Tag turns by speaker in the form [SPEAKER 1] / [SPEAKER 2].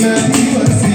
[SPEAKER 1] Emmanuel.